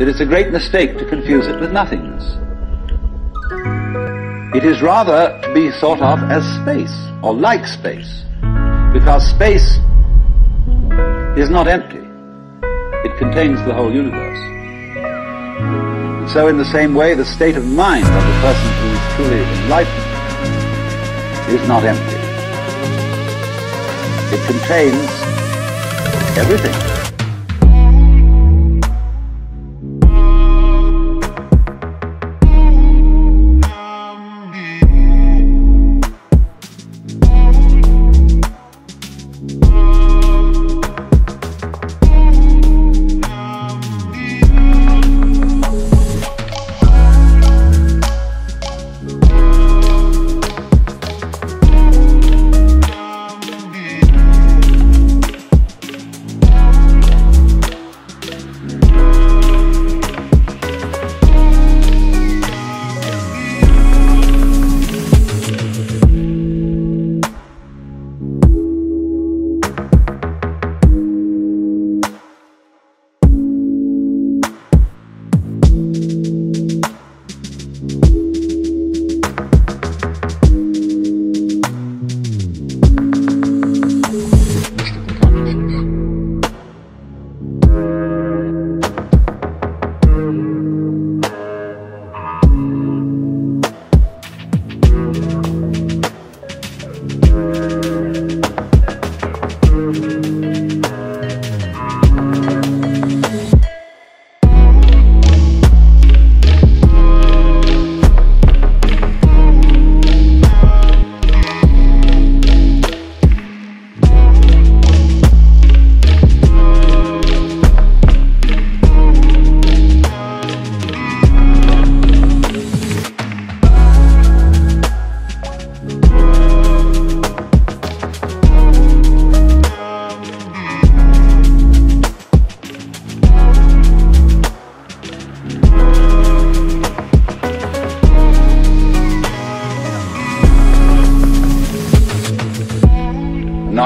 It is a great mistake to confuse it with nothingness. It is rather to be thought of as space, or like space, because space is not empty. It contains the whole universe. And So in the same way, the state of mind of the person who is truly enlightened is not empty. It contains everything.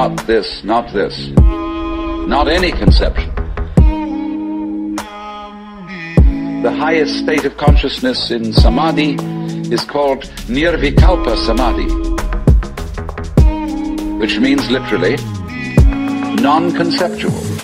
Not this, not this, not any conception. The highest state of consciousness in samadhi is called nirvikalpa samadhi, which means literally non-conceptual.